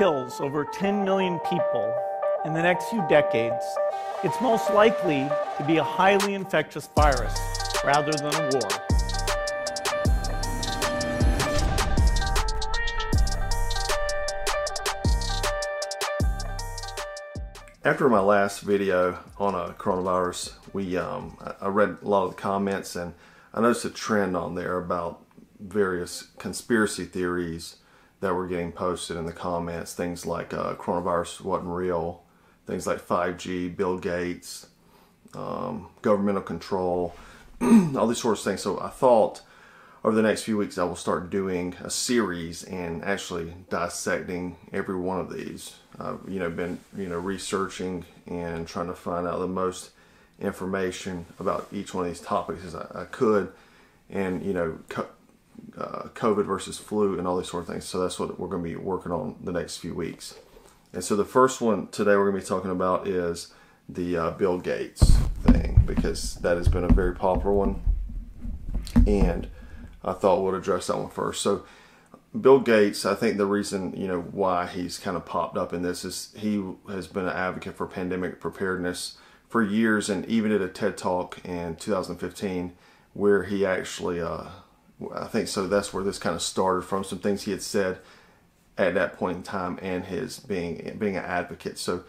kills over 10 million people in the next few decades, it's most likely to be a highly infectious virus rather than a war. After my last video on a coronavirus, we um, I read a lot of the comments and I noticed a trend on there about various conspiracy theories that were getting posted in the comments. Things like uh, coronavirus wasn't real, things like 5G, Bill Gates, um, governmental control, all these sorts of things. So I thought over the next few weeks I will start doing a series and actually dissecting every one of these. I've you know been you know researching and trying to find out the most information about each one of these topics as I, I could, and you know uh, COVID versus flu and all these sort of things. So that's what we're going to be working on the next few weeks. And so the first one today we're going to be talking about is the uh, Bill Gates thing because that has been a very popular one, and I thought we'd address that one first. So Bill Gates, I think the reason you know why he's kind of popped up in this is he has been an advocate for pandemic preparedness for years, and even at a TED Talk in 2015, where he actually uh, I think so. That's where this kind of started from. Some things he had said at that point in time, and his being being an advocate. So,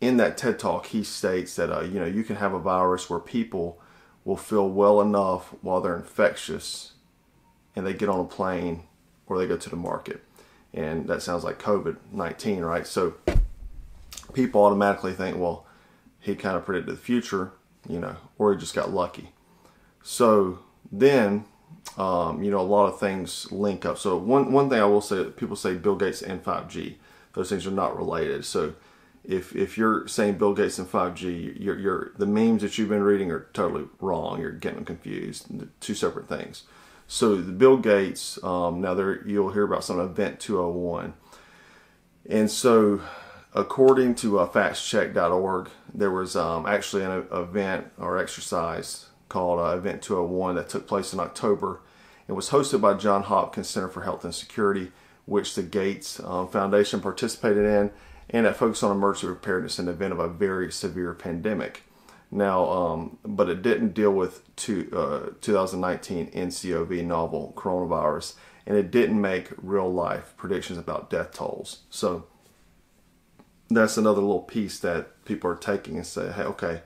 in that TED talk, he states that uh, you know you can have a virus where people will feel well enough while they're infectious, and they get on a plane or they go to the market, and that sounds like COVID nineteen, right? So, people automatically think, well, he kind of predicted the future, you know, or he just got lucky. So then um, you know, a lot of things link up. So one one thing I will say, people say Bill Gates and 5G. Those things are not related. So if if you're saying Bill Gates and 5G, you're, you're the memes that you've been reading are totally wrong. You're getting confused. Two separate things. So the Bill Gates, um, now there you'll hear about some event 201, and so according to uh, factscheck.org, there was um, actually an event or exercise called uh, Event 201 that took place in October. It was hosted by John Hopkins Center for Health and Security, which the Gates um, Foundation participated in, and that focused on emergency preparedness in the event of a very severe pandemic. Now, um, but it didn't deal with two, uh, 2019 NCOV novel coronavirus, and it didn't make real life predictions about death tolls. So that's another little piece that people are taking and say, hey, okay,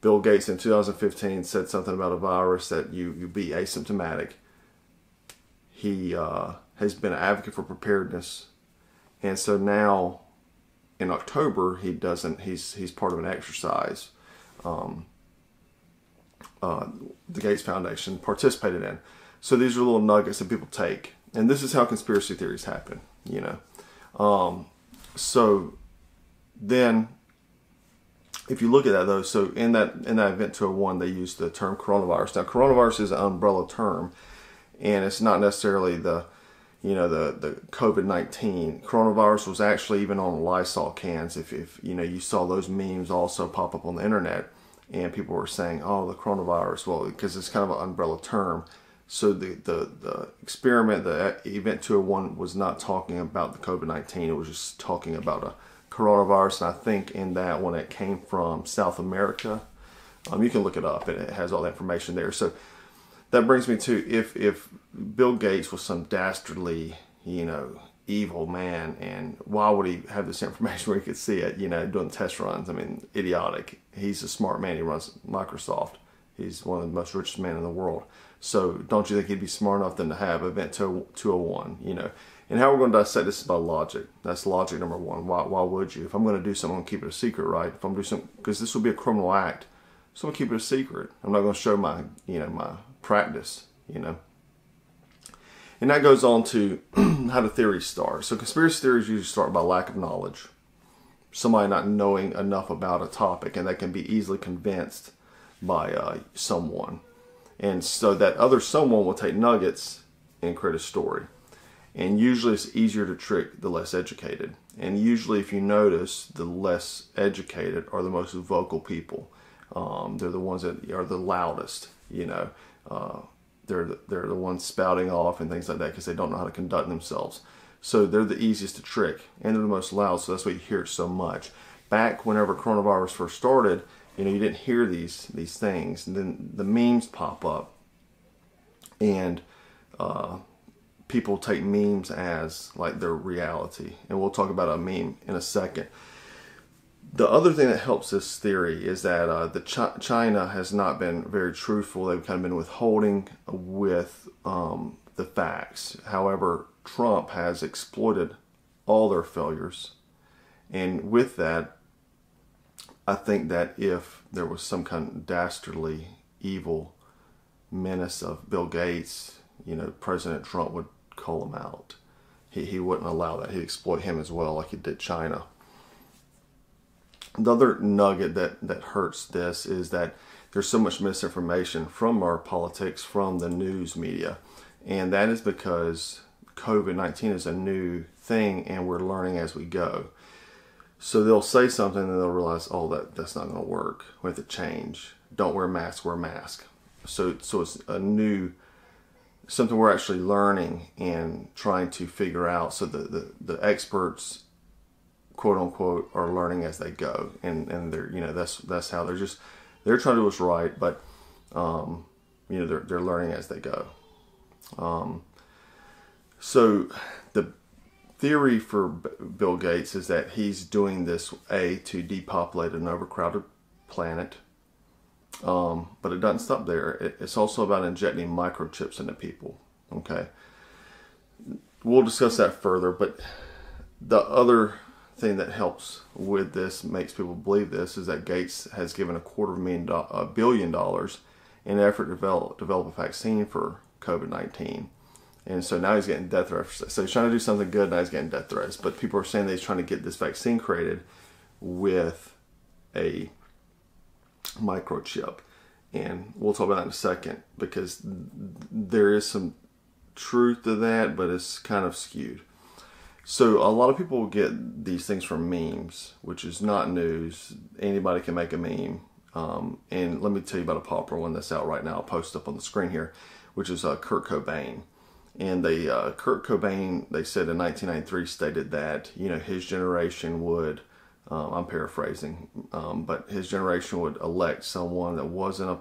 Bill Gates in 2015 said something about a virus that you, you be asymptomatic. He uh, has been an advocate for preparedness. And so now in October, he doesn't, he's, he's part of an exercise um, uh, the Gates Foundation participated in. So these are little nuggets that people take. And this is how conspiracy theories happen, you know. Um, so then if you look at that though, so in that in that event 201, they used the term coronavirus. Now, coronavirus is an umbrella term, and it's not necessarily the you know the the COVID nineteen coronavirus was actually even on Lysol cans. If if you know you saw those memes also pop up on the internet, and people were saying, "Oh, the coronavirus," well, because it's kind of an umbrella term. So the the the experiment, the event 201 was not talking about the COVID nineteen. It was just talking about a coronavirus, and I think in that one it came from South America. Um, you can look it up, and it has all the information there. So that brings me to if if Bill Gates was some dastardly, you know, evil man, and why would he have this information where he could see it? You know, doing test runs. I mean, idiotic. He's a smart man. He runs Microsoft. He's one of the most richest men in the world. So don't you think he'd be smart enough then to have Event 201? You know, and how we're going to dissect this is by logic. That's logic number one. Why, why would you? If I'm going to do something, I'm going to keep it a secret, right? If I'm doing something, because this will be a criminal act, so I'm going to keep it a secret. I'm not going to show my, you know, my practice, you know. And that goes on to how the theories start. So conspiracy theories usually start by lack of knowledge. Somebody not knowing enough about a topic and they can be easily convinced by uh, someone. And so that other someone will take nuggets and create a story. And usually it's easier to trick the less educated. And usually, if you notice, the less educated are the most vocal people. Um, they're the ones that are the loudest, you know. Uh, they're, the, they're the ones spouting off and things like that because they don't know how to conduct themselves. So they're the easiest to trick and they're the most loud. So that's why you hear it so much. Back whenever coronavirus first started, you know, you didn't hear these these things. And then the memes pop up and uh, people take memes as like their reality. And we'll talk about a meme in a second. The other thing that helps this theory is that uh, the Ch- China has not been very truthful. They've kind of been withholding with um, the facts. However, Trump has exploited all their failures. And with that, I think that if there was some kind of dastardly evil menace of Bill Gates, you know, President Trump would call him out. He, he wouldn't allow that. He'd exploit him as well, like he did China. The other nugget that, that hurts this is that there's so much misinformation from our politics, from the news media. And that is because COVID 19 is a new thing and we're learning as we go. So they'll say something and they'll realize, oh, that, that's not going to work. We have to change. Don't wear a mask, wear a mask. So, so it's a new, something we're actually learning and trying to figure out. So the, the, the experts, quote unquote, are learning as they go. And, and they're, you know, that's, that's how they're just, they're trying to do what's right, but, um, you know, they're, they're learning as they go. Um, so the theory for Bill Gates is that he's doing this a to depopulate an overcrowded planet. Um, but it doesn't stop there. It, it's also about injecting microchips into people. Okay, we'll discuss that further. But the other thing that helps with this, makes people believe this, is that Gates has given a quarter of a million, do- a billion dollars in an effort to develop develop a vaccine for COVID nineteen. And so now he's getting death threats. So he's trying to do something good. Now he's getting death threats. But people are saying that he's trying to get this vaccine created with a microchip. And we'll talk about that in a second because there is some truth to that, but it's kind of skewed. So a lot of people get these things from memes, which is not news. Anybody can make a meme. Um, and let me tell you about a popular one that's out right now. I'll post up on the screen here, which is uh, Kurt Cobain and they uh, Kurt Cobain they said in 1993 stated that you know his generation would um, I'm paraphrasing um, but his generation would elect someone that wasn't a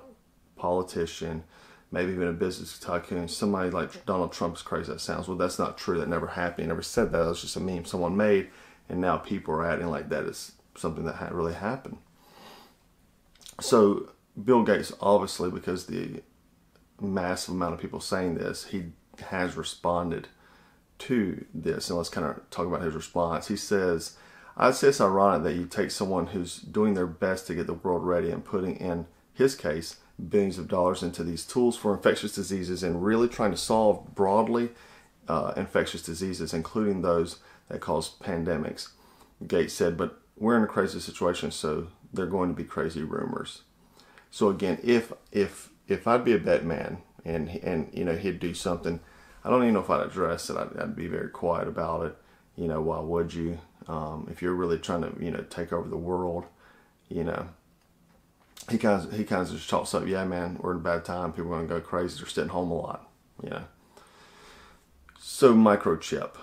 politician maybe even a business tycoon somebody like Donald Trump's crazy that sounds well that's not true that never happened he never said that it was just a meme someone made and now people are acting like that is something that had really happened so Bill Gates obviously because the massive amount of people saying this he has responded to this. And let's kind of talk about his response. He says, I'd say it's ironic that you take someone who's doing their best to get the world ready and putting in his case billions of dollars into these tools for infectious diseases and really trying to solve broadly uh, infectious diseases, including those that cause pandemics. Gates said, but we're in a crazy situation, so they're going to be crazy rumors. So again, if if if I'd be a bet man and and you know he'd do something I don't even know if I'd address it. I'd, I'd be very quiet about it. You know, why would you? Um, if you're really trying to, you know, take over the world, you know, he kind of he kind of just talks up. Yeah, man, we're in a bad time. People are going to go crazy. They're sitting home a lot. You know. So microchip,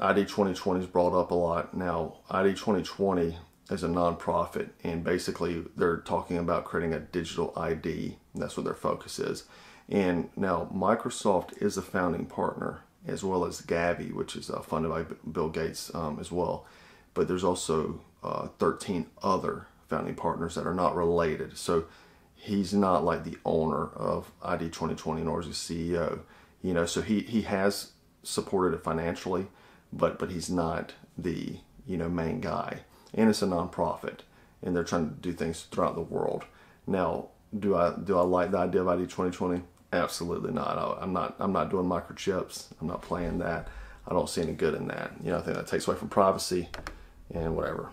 ID 2020 is brought up a lot. Now, ID 2020 is a nonprofit, and basically they're talking about creating a digital ID. That's what their focus is. And now Microsoft is a founding partner, as well as Gavi, which is uh, funded by Bill Gates um, as well. But there's also uh, 13 other founding partners that are not related. So he's not like the owner of ID 2020, nor is he CEO. You know, so he, he has supported it financially, but but he's not the you know main guy. And it's a nonprofit, and they're trying to do things throughout the world. Now, do I do I like the idea of ID 2020? Absolutely not. I'm not. I'm not doing microchips. I'm not playing that. I don't see any good in that. You know, I think that takes away from privacy and whatever.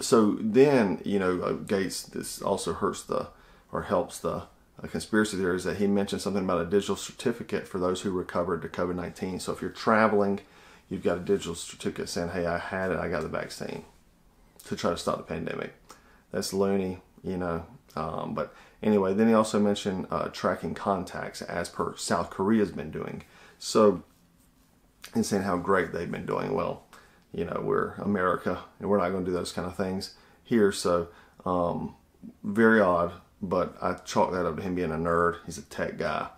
So then, you know, uh, Gates. This also hurts the or helps the uh, conspiracy theories that he mentioned something about a digital certificate for those who recovered to COVID 19. So if you're traveling, you've got a digital certificate saying, "Hey, I had it. I got the vaccine," to try to stop the pandemic. That's loony, you know. Um, but Anyway, then he also mentioned uh, tracking contacts as per South Korea's been doing. So and saying how great they've been doing. Well, you know, we're America and we're not going to do those kind of things here. So, um, very odd, but I chalk that up to him being a nerd. He's a tech guy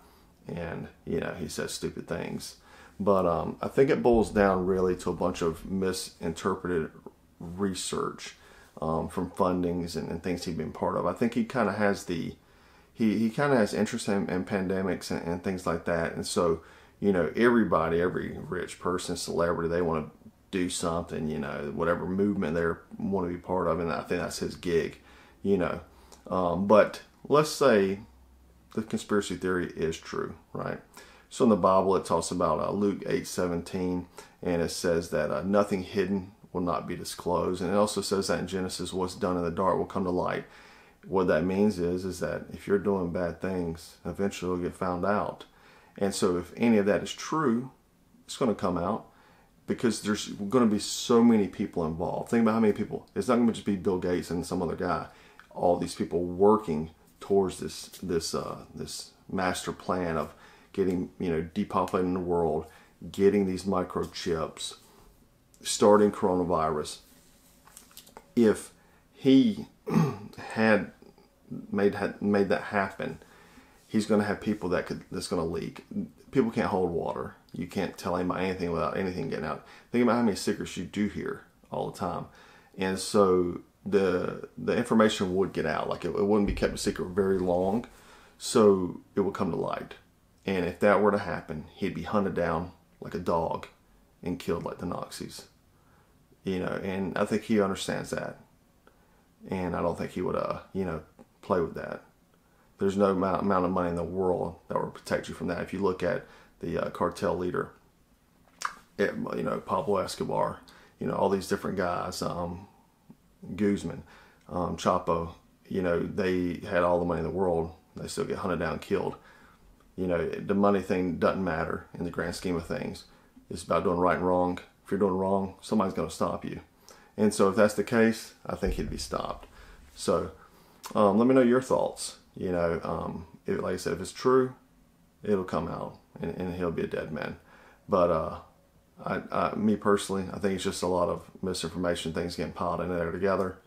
and, you know, he says stupid things. But um, I think it boils down really to a bunch of misinterpreted research um, from fundings and, and, things he's been part of. I think he kind of has the he, he kind of has interest in, in pandemics and, and, things like that. And so, you know, everybody, every rich person, celebrity, they want to do something, you know, whatever movement they want to be part of. And I think that's his gig, you know. Um, but let's say the conspiracy theory is true, right? So in the Bible, it talks about uh, Luke 8 17, and it says that uh, nothing hidden will not be disclosed. And it also says that in Genesis, what's done in the dark will come to light. What that means is, is that if you're doing bad things, eventually it'll get found out. And so if any of that is true, it's going to come out because there's going to be so many people involved. Think about how many people. It's not going to just be Bill Gates and some other guy. All these people working towards this this uh, this master plan of getting you know depopulating the world, getting these microchips, starting coronavirus. If he had made had made that happen, he's going to have people that could that's going to leak. People can't hold water. You can't tell anybody anything without anything getting out. Think about how many secrets you do hear all the time, and so the the information would get out. Like it, it wouldn't be kept a secret very long, so it would come to light. And if that were to happen, he'd be hunted down like a dog and killed like the Nazis. You know, and I think he understands that. And I don't think he would, uh, you know, play with that. There's no amount, amount of money in the world that would protect you from that. If you look at the uh, cartel leader, it, you know, Pablo Escobar, you know, all these different guys, um, Guzman, um, Chapo, you know, they had all the money in the world. They still get hunted down, killed you know, the money thing doesn't matter in the grand scheme of things. It's about doing right and wrong. If you're doing wrong, somebody's going to stop you. And so if that's the case, I think he'd be stopped. So um, let me know your thoughts. You know, um, like I said, if it's true, it'll come out and, and he'll be a dead man. But uh, I, I, me personally, I think it's just a lot of misinformation, things getting piled in there together.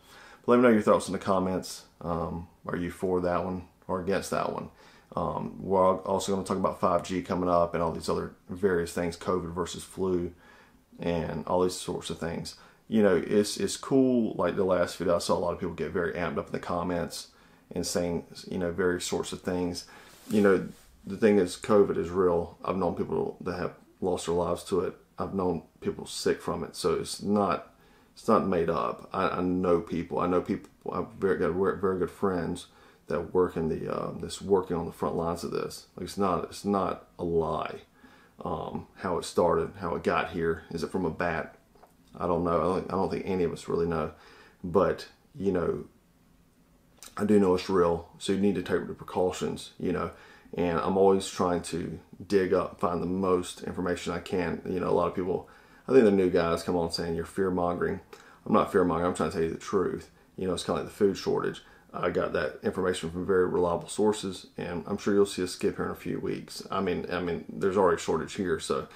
But let me know your thoughts in the comments. Um, are you for that one or against that one? Um, we're also going to talk about 5G coming up and all these other various things, COVID versus flu, and all these sorts of things. You know, it's it's cool. Like the last video, I saw a lot of people get very amped up in the comments and saying, you know, various sorts of things. You know, the thing is, COVID is real. I've known people that have lost their lives to it. I've known people sick from it. So it's not it's not made up. I, I know people. I know people. I've very got very good friends that work in the uh, that's working on the front lines of this. Like it's not it's not a lie. Um, how it started, how it got here. Is it from a bat? I don't know. I don't, I don't think any of us really know. But you know, I do know it's real. So you need to take the precautions. You know, and I'm always trying to dig up, find the most information I can. You know, a lot of people. I think the new guys come on saying you're fear mongering. I'm not fear mongering. I'm trying to tell you the truth. You know, it's kind of like the food shortage. I got that information from very reliable sources, and I'm sure you'll see a skip here in a few weeks. I mean, I mean, there's already a shortage here, so.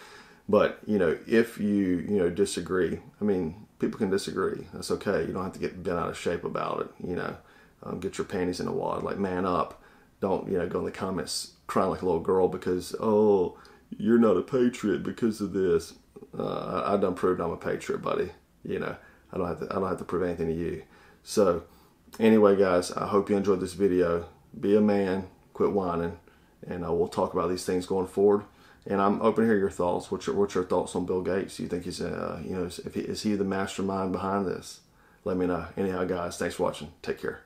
But you know, if you you know disagree, I mean, people can disagree. That's okay. You don't have to get bent out of shape about it. You know, um, get your panties in a wad, like man up. Don't you know go in the comments crying like a little girl because oh you're not a patriot because of this. Uh, I, I done proved I'm a patriot, buddy. You know, I don't have to I don't have to prove anything to you. So anyway, guys, I hope you enjoyed this video. Be a man, quit whining, and uh, we'll talk about these things going forward. And I'm open to hear your thoughts. What's your, what's your thoughts on Bill Gates? Do you think he's, uh, you know, is, he, is he the mastermind behind this? Let me know. Anyhow, guys, thanks for watching. Take care.